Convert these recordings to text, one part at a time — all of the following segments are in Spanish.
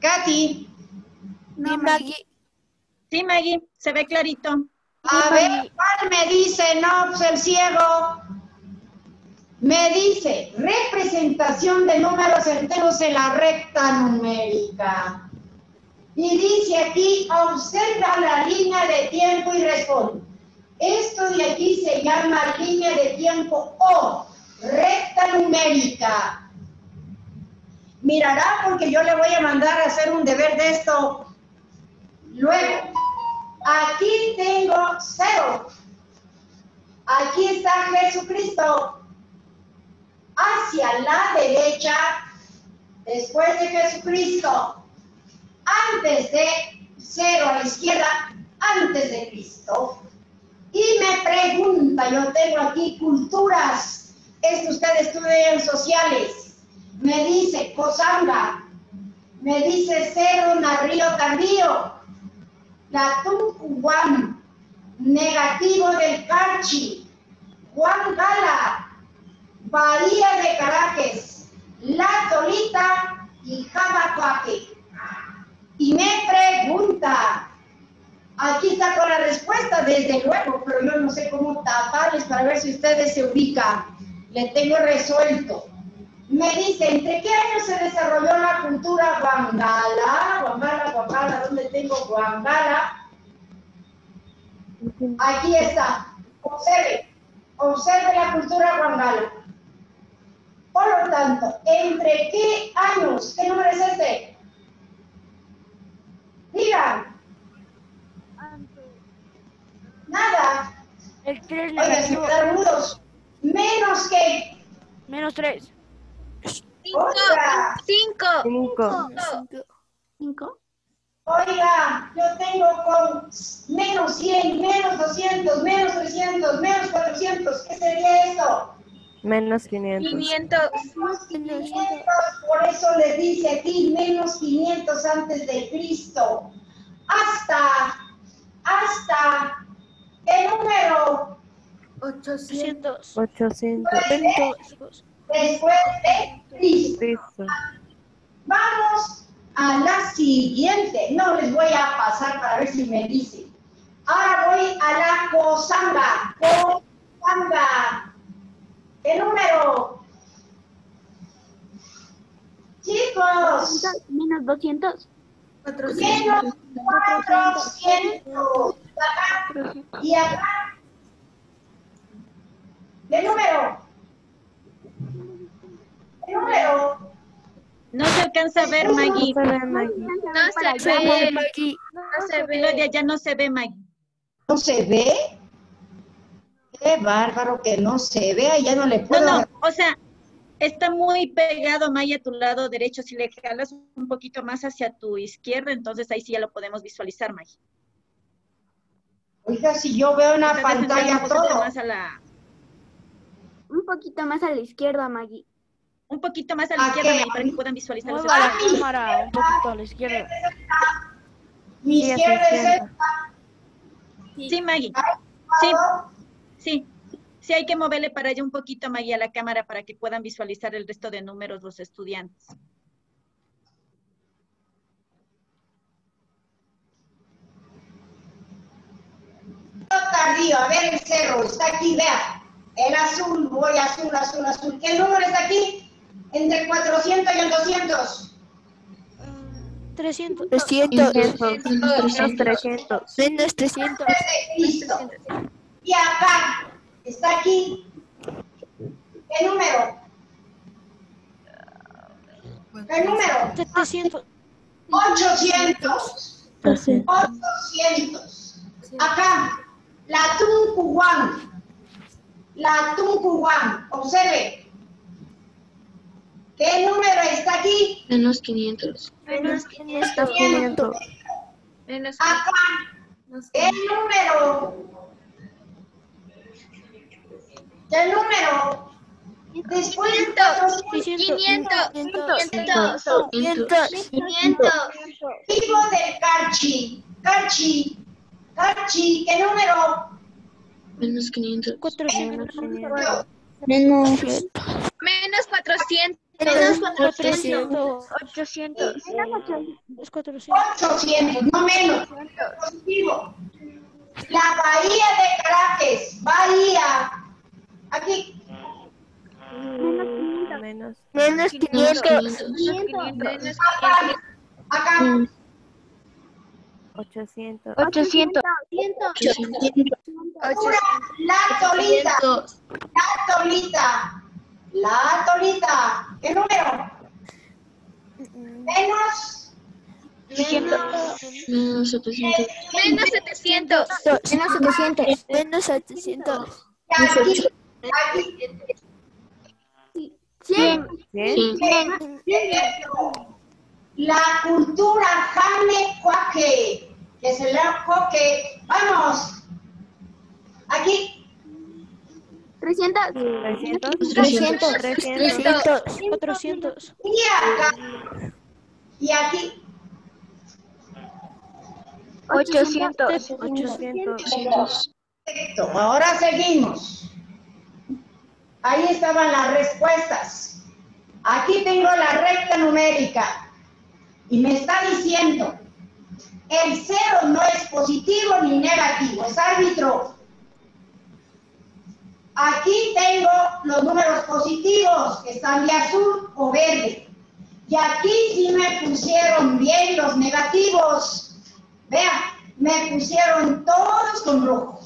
Katy. Sí, Maggie. Sí, Maggie, se ve clarito. A ver, ¿cuál me dice no, pues el ciego? Me dice representación de números enteros en la recta numérica. Y dice aquí, observa la línea de tiempo y responde. Esto de aquí se llama línea de tiempo o recta numérica. Mirará porque yo le voy a mandar a hacer un deber de esto luego. Aquí tengo cero. Aquí está Jesucristo. Hacia la derecha, después de Jesucristo, antes de cero a la izquierda, antes de Cristo. Y me pregunta, yo tengo aquí culturas, esto ustedes estudian sociales, me dice Cosanga, me dice Cerro Narrío Tardío, la Juan, negativo del Carchi, Juan Gala, Bahía de Caracas, La Tolita y Jabacuaque. Y me pregunta, aquí está con la respuesta, desde luego, pero yo no sé cómo taparles para ver si ustedes se ubican. Le tengo resuelto. Me dice, ¿entre qué años se desarrolló la cultura guangala? Guangala, guangala, ¿dónde tengo guangala? Aquí está. Observe, observe la cultura guangala. Por lo tanto, ¿entre qué años? ¿Qué número es este? Digan. Nada. El 3 Oiga, si quedaron mudos. Menos que. Menos 3. Oiga, Cinco. Cinco. ¿Cinco? oiga, yo tengo con menos 100, menos 200, menos 300, menos 400. ¿Qué sería esto? Menos 500. Quinientos. Menos 500, por eso les dice aquí menos 500 antes de Cristo. Hasta, hasta, ¿qué número? 800. 800. Después de Cristo. Cristo. Vamos a la siguiente. No les voy a pasar para ver si me dicen. Ahora voy a la cosanga. Cosanga. ¿Qué número? Chicos, Menos 200. menos 400. Acá y acá. ¿Qué número? No se alcanza a ver, Maggie. No se ve, Maggie. No se ve. No se ve. Claudia, ya no se ve, Maggie. ¿No se ve? Qué bárbaro que no se vea, ya no le No, puedo. no, o sea, está muy pegado, Maya, a tu lado derecho. Si le jalas un poquito más hacia tu izquierda, entonces ahí sí ya lo podemos visualizar, Maggie. Oiga, si yo veo en la Ustedes entran pantalla un poquito todo. más a la, Un poquito más a la izquierda, Maggie. Un poquito más a la ¿A izquierda, para que puedan visualizar los la cámara un poquito a la izquierda. Mi Sí, izquierda es esta. Sí, Maggie. Sí, sí. Sí, hay que moverle para allá un poquito, Maggie, a la cámara para que puedan visualizar el resto de números los estudiantes. tardío, a ver el cerro, está aquí, vea. El azul, voy azul, azul, azul. ¿Qué número está aquí? Entre 400 y el 200. 300. 300. Menos 300. Menos 300. Listo. Y acá, está aquí. ¿Qué número? ¿Qué número? 700. 800. 800. Acá, la Tuncuhuán. La Tuncuhuán. Observe. ¿Qué número está aquí? Menos 500. Menos 500. 500. Menos Acá. ¿Qué número? ¿Qué número? Después de 400. 500. 500. 500. Vivo del Carchi. Carchi. Carchi. ¿Qué número? Menos 500. 400. Menos Menos 400. Menos 400. 800. Es 400. 800, no menos. Positivo. La Bahía de Caracas, Bahía. Aquí, Menos. Menos 500. acá, acá. 800. 800. Ahora, la Tolita, la Tolita, la Tolita. ¿Qué número? Menos. Menos 700. Menos 700. Menos 700. Menos 700. Y aquí, aquí. 100. ¿Cien? La cultura Jame Cuaque, que se la Coque. Vamos. Aquí, 300. 300. 300. 300. 400. y acá. Y aquí. 800. 800. Perfecto, ahora seguimos. Ahí estaban las respuestas. Aquí tengo la recta numérica y me está diciendo, el cero no es positivo ni negativo, es árbitro. Aquí tengo los números positivos que están de azul o verde. Y aquí sí me pusieron bien los negativos. Vean, me pusieron todos con rojo.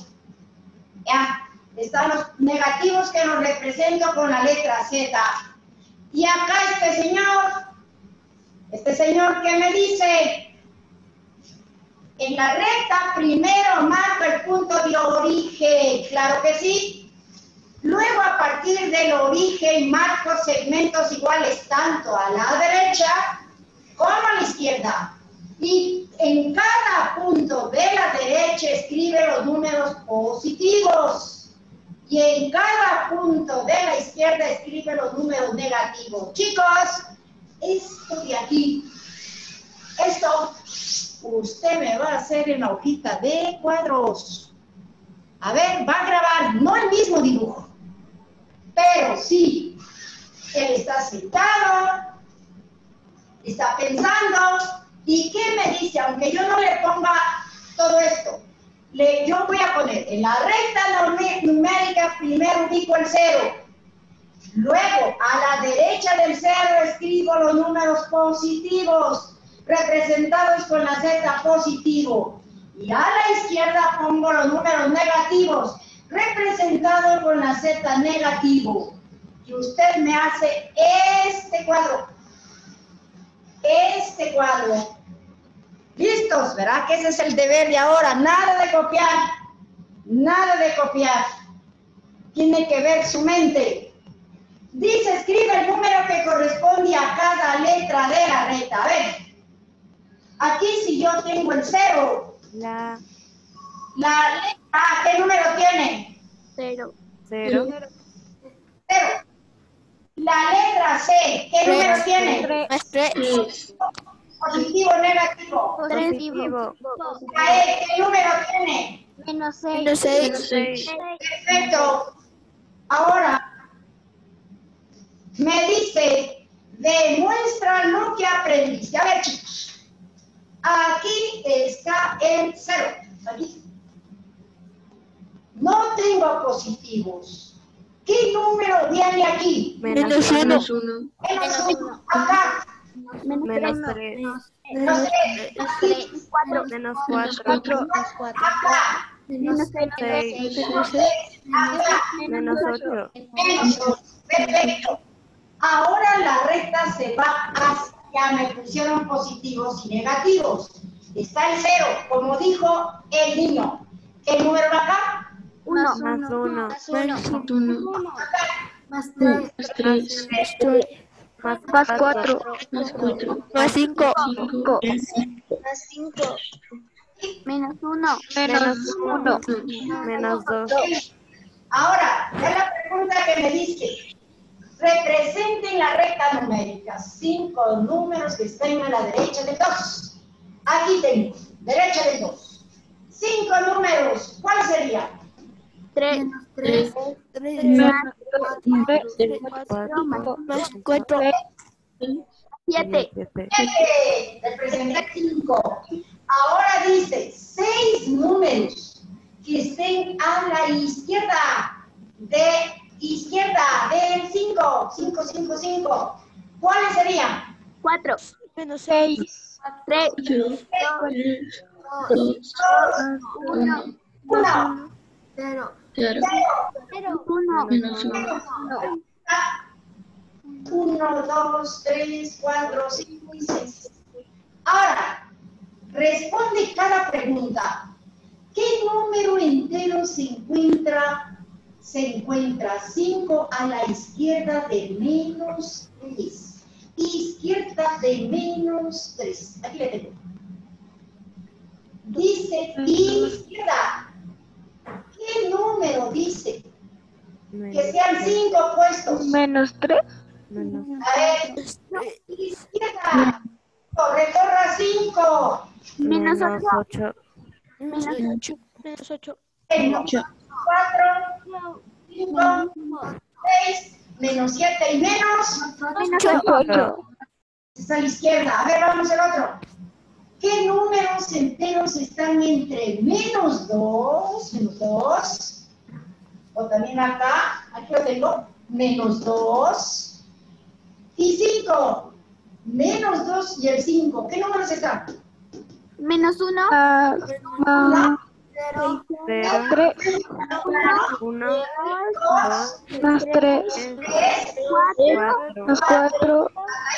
Ya, están los negativos que los represento con la letra Z. Y acá este señor, este señor que me dice, en la recta primero marco el punto de origen, claro que sí. Luego a partir del origen marco segmentos iguales tanto a la derecha como a la izquierda. Y en cada punto de la derecha escribe los números positivos. Y en cada punto de la izquierda escribe los números negativos. Chicos, esto de aquí, esto, usted me va a hacer en la hojita de cuadros. A ver, va a grabar, no el mismo dibujo, pero sí, él está sentado, está pensando, ¿y qué me dice? Aunque yo no le ponga todo esto, yo voy a poner en la recta numérica primero ubico el cero, luego a la derecha del cero escribo los números positivos representados con la Z positivo. Y a la izquierda pongo los números negativos representados con la Z negativo y usted me hace este cuadro, este cuadro. ¿Listos? ¿Verdad que ese es el deber de ahora? Nada de copiar, nada de copiar. Tiene que ver su mente. Dice, escribe el número que corresponde a cada letra de la recta. A ver, aquí si yo tengo el cero, La la letra, ¿qué número tiene? 0. 0. Cero. La letra C, ¿qué número tiene? 3. Positivo, negativo. Positivo. La E, ¿qué número tiene? Menos 6. 6. Perfecto. Ahora, me dice, demuestra lo que aprendiste. A ver, chicos. Aquí está el cero. Aquí. No tengo positivos. ¿Qué número viene aquí? Menos Menos 1. 1. Menos uno. Acá. Menos 3. Menos tres. Aquí. Menos Menos 4. 4. Acá. Menos 6. Acá. Menos 8. Menos dos. Perfecto. Ahora la recta se va hacia, me pusieron positivos y negativos. Está el cero, como dijo el niño. ¿Qué número va acá? 1. Más 1. Más 1. Más Más 3. Más Más 4. 4. Más 4. Más 5. 5. Más 5. Menos 1. Menos 1. Menos 2. Ahora, es la pregunta que me dice. Representen la recta numérica. Cinco números que estén a la derecha del 2. Aquí tengo, derecha del 2. Cinco números. ¿Cuál sería? 3, menos 3, 4, Ahora dice 6 números que estén a la izquierda de izquierda del 5. 5, 5, 5. ¿Cuáles serían? 4. Menos 6. 3. 2. 1. 1. 0. Claro. Uno, menos uno. Uno, dos, tres, cuatro, cinco y seis. Ahora, responde cada pregunta. ¿Qué número entero se encuentra? Se encuentra 5 a la izquierda de menos 3. Izquierda de menos 3. Aquí le tengo. Dice izquierda ¿Qué número dice? Que Menos, sean 5 puestos. Menos tres. menos, A ver, izquierda. Recorra 5. Menos menos ocho. Menos ocho. Menos ocho. Tengo Ocho. 4, 5, 6, menos 7 y menos. Menos ocho. Ocho. Está a la izquierda. A ver, vamos al otro. ¿Qué números enteros están entre menos 2, menos 2? O también acá, aquí lo tengo, menos 2. Y 5. Menos 2 y el 5. ¿Qué números están? Menos uno. Ah, ah, Cero. Cero. tres. Uno. Dos, Dos. Más tres. tres, Cuatro. Más cuatro.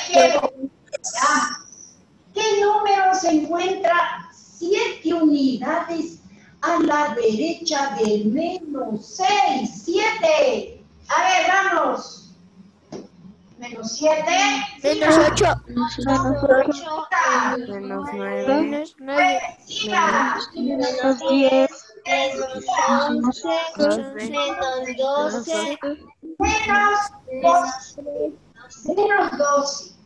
ahí llego. Ya. ¿Qué número se encuentra 7 unidades a la derecha de menos 6? 7. A ver, vamos. Menos 7. Menos ocho. Menos Menos ocho. ocho. Menos nueve. Menos nueve. Siga. Menos diez. once. Doce. Menos doce. Menos 12. Menos 12.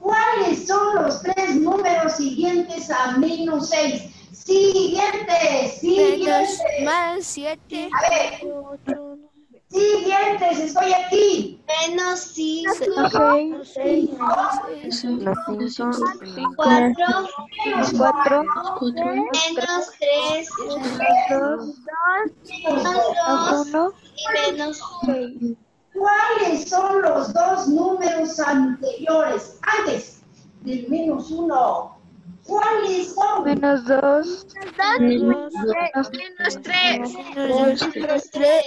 ¿Cuáles son los tres números siguientes a menos 6? Siguientes, siguientes. más siete. A ver, siguientes, estoy aquí. Menos cinco. Más seis. Seis. Menos cinco. Cinco. Cuatro. Más cuatro. Cuatro. Menos tres. Dos. Dos. Más uno. Y menos Seis. ¿Cuáles son los dos números anteriores, antes del menos uno? ¿Cuáles son? Menos dos. Menos Dos. Menos tres. Menos Menos tres.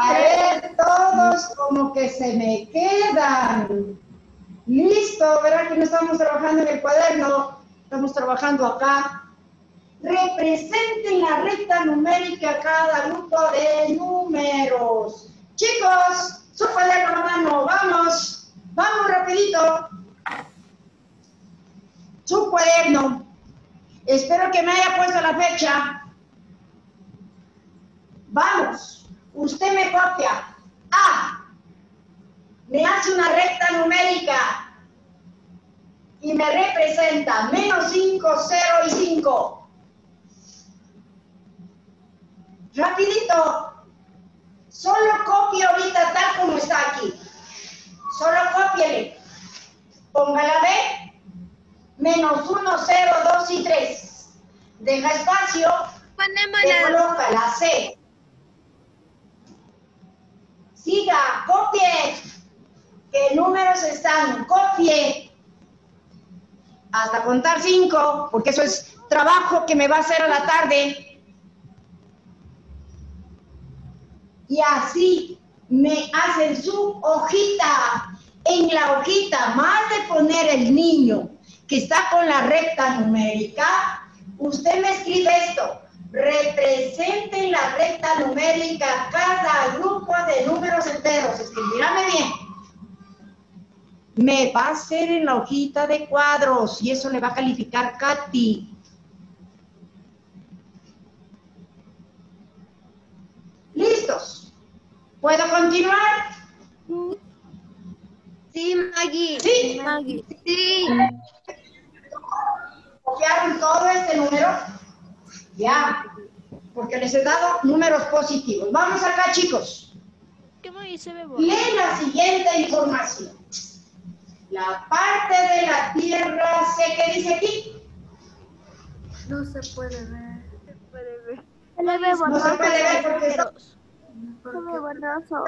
A ver, todos como que se me quedan. Listo, verán que no estamos trabajando en el cuaderno, estamos trabajando acá. Representen la recta numérica cada grupo de números. Chicos, su cuaderno a mano, vamos, vamos rapidito. Su cuaderno. Espero que me haya puesto la fecha. Vamos, usted me copia. A. Me hace una recta numérica y me representa menos 5, 0 y 5. Rapidito. Solo copie ahorita tal como está aquí. Solo cópiele. Ponga la B. Menos 1, 0, 2 y 3. Deja espacio. Le coloca la C. Siga, copie. ¿Qué números están? Copie. Hasta contar 5, porque eso es trabajo que me va a hacer a la tarde. Y así me hacen su hojita. En la hojita, más de poner el niño que está con la recta numérica, usted me escribe esto. Representen la recta numérica cada grupo de números enteros. Escribírame bien. Me va a hacer en la hojita de cuadros y eso le va a calificar Katy. ¿Listos? ¿Puedo continuar? Sí, Maggie. Sí. Maggie. Sí. ¿Copiaron todo este número? Ya. porque les he dado números positivos. Vamos acá, chicos. ¿Qué me dice Bebo? Lee la siguiente información. La parte de la Tierra, sé qué dice aquí. No se puede ver. Se le ve No se puede ver porque está Como borroso.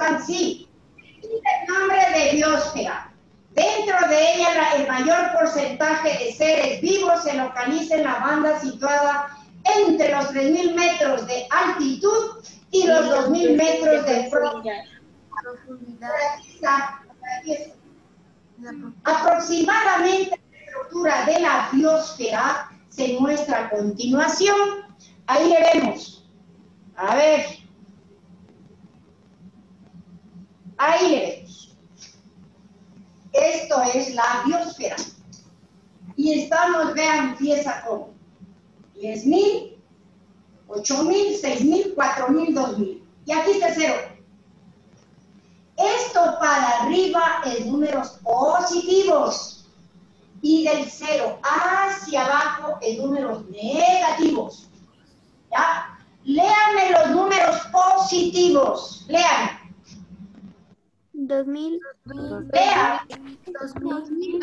El nombre de biosfera. Dentro de ella la- el mayor porcentaje de seres vivos se localiza en la banda situada entre los 3.000 metros de altitud y los 2.000 metros de profundidad. Aproximadamente la estructura de la biosfera se muestra a continuación. Ahí le vemos. A ver. Ahí le vemos. Esto es la biosfera. Y estamos, vean, empieza con 10.000, 8.000, 6.000, 4.000, 2.000. Y aquí está cero. Esto para arriba es números positivos. Y del cero hacia abajo es números negativos. ¿Ya? Léanme los números positivos. Lean. Dos mil. Lean. Dos mil.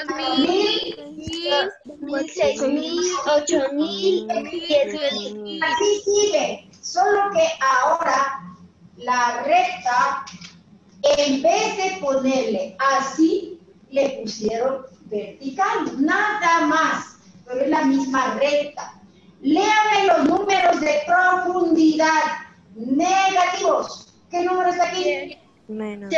Seis mil, ocho mil, diez mil. Así sigue. Solo que ahora la recta, en vez de ponerle así, le pusieron vertical. Nada más. Pero es la misma recta. Léame los números de profundidad negativos. ¿Qué número está aquí? Menos.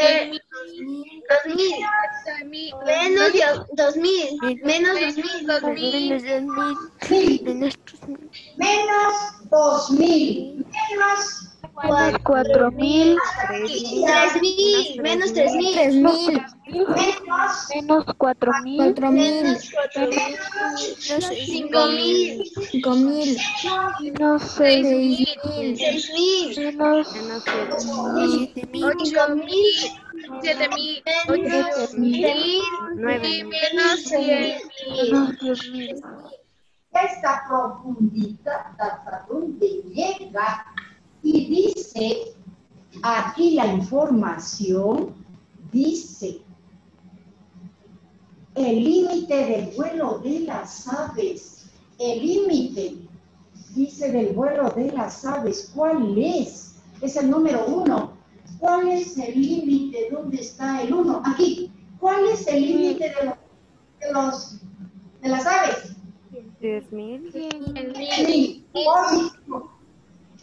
2000. Menos 2000. Menos 2000. Menos 2000. Menos 2000. Menos 4000. 3000. Menos 3000. Menos 4000. 4000. 5000. 5000. Menos 6000. 6000. Menos 8000 siete. Mil. ocho mil. Nueve. Menos mil. esta profundidad hasta donde llega y dice aquí la información dice el límite del vuelo de las aves el límite dice del vuelo de las aves ¿cuál es? es el número uno ¿cuál es el límite? ¿dónde está el uno? aquí ¿cuál es el límite de los, de los de las aves? Diez mil.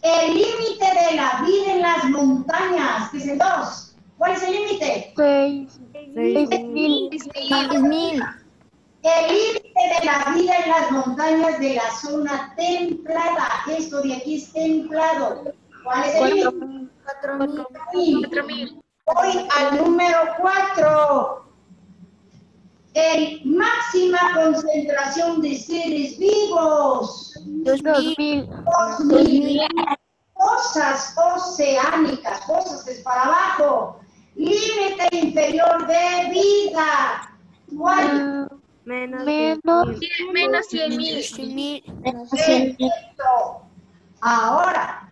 El límite de la vida en las montañas, el 2. ¿Cuál es el límite? Seis Seis mil. Seis mil. El límite de la vida en las montañas de la zona templada. Esto de aquí es templado. ¿Cuál es el límite? Cuatro mil. Cuatro mil. Voy al número 4. El máxima concentración de seres vivos. Dos Dos mil. mil. Dos mil. Fosas oceánicas, fosas es para abajo. Límite inferior de vida. ¿Cuál? Menos. Menos. diez mil. Menos cien mil. Cien mil. Perfecto. Ahora,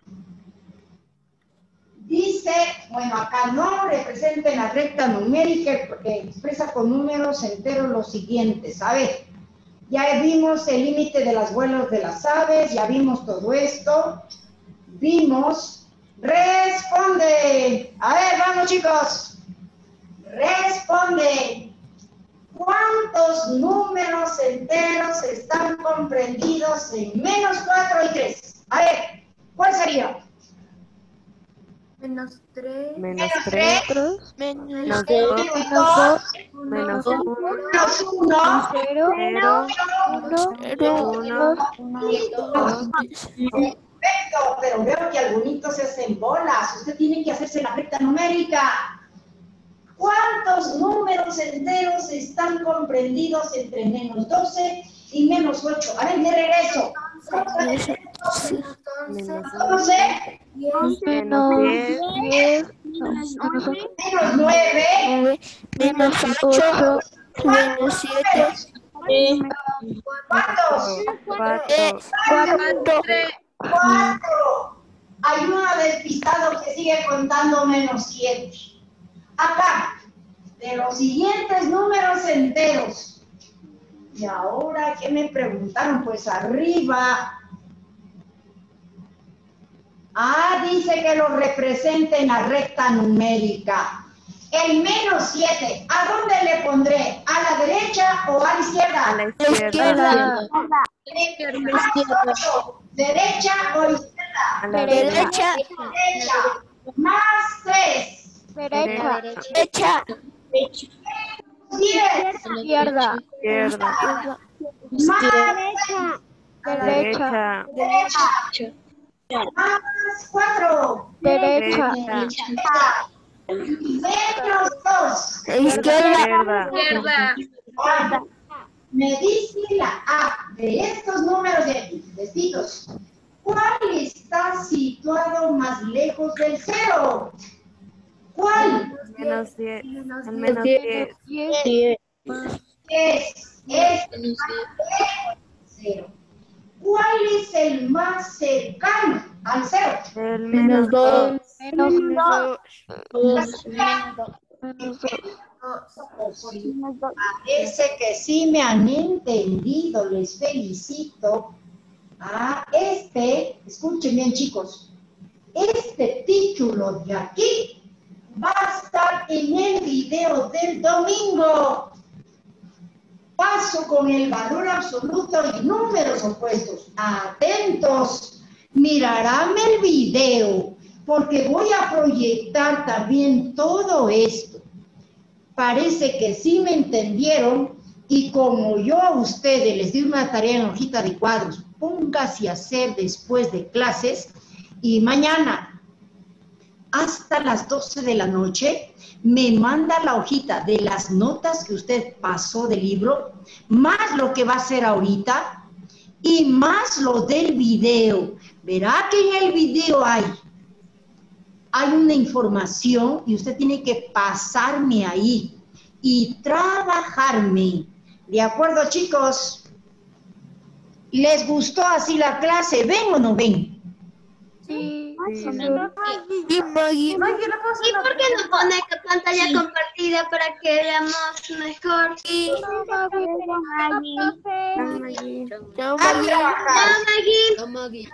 dice, bueno, acá no representa en la recta numérica porque expresa con números enteros los siguientes. A ver, ya vimos el límite de los vuelos de las aves, ya vimos todo esto. Vimos, responde. A ver, vamos chicos. Responde. ¿Cuántos números enteros están comprendidos en menos 4 y 3? A ver, ¿cuál sería? Menos tres. Menos Menos tres. Otros. Menos Menos dos. dos. Menos Menos 2, dos. Menos uno. menos 1, Cero. Cero. Uno. Cero. Uno. Perfecto, pero veo que algunos se hacen bolas. Usted tiene que hacerse la recta numérica. ¿Cuántos números enteros están comprendidos entre menos 12 y menos 8? A ver, me regreso. Menos Menos once. 12, Diez. Menos diez. diez. No, menos ocho. menos 9, Nueve. Menos ocho. Ocho. Menos siete. ¿cuántos? Cuatro. Tres. Cuatro. 4. hay uno despistado que sigue contando menos 7. Acá, de los siguientes números enteros. Y ahora, ¿qué me preguntaron? Pues arriba. Ah, dice que lo representa en la recta numérica. El menos 7, ¿a dónde le pondré? ¿A la derecha o a la izquierda? A la izquierda. ¿Derecha o izquierda? A la derecha. Derecha. Más 3. Derecha. Derecha. 10. Izquierda. Izquierda. Más Derecha. Derecha. Más 4. Derecha. Menos 2. Izquierda. Me dice la A de estos números de vestidos. ¿Cuál está situado más lejos del cero? ¿Cuál? Menos 10. El menos 10. Diez. Es, es el más lejos del cero. ¿Cuál es el más cercano al cero? El menos 2. Menos dos. Parece que sí me han entendido, les felicito. Ah, este, escuchen bien chicos, este título de aquí va a estar en el video del domingo. Paso con el valor absoluto y números opuestos. Atentos, mirarán el video porque voy a proyectar también todo esto. Parece que sí me entendieron y como yo a ustedes les di una tarea en hojita de cuadros, póngase a hacer después de clases y mañana hasta las 12 de la noche me manda la hojita de las notas que usted pasó del libro, más lo que va a hacer ahorita y más lo del video. Verá que en el video hay hay una información y usted tiene que pasarme ahí y trabajarme. ¿De acuerdo, chicos? ¿Les gustó así la clase? ¿Ven o no ven? Sí. Sí. ¿Y por qué no pone la pantalla compartida para que veamos mejor? Profe. Maggie. Chao, A trabajar. Chao, Maggie.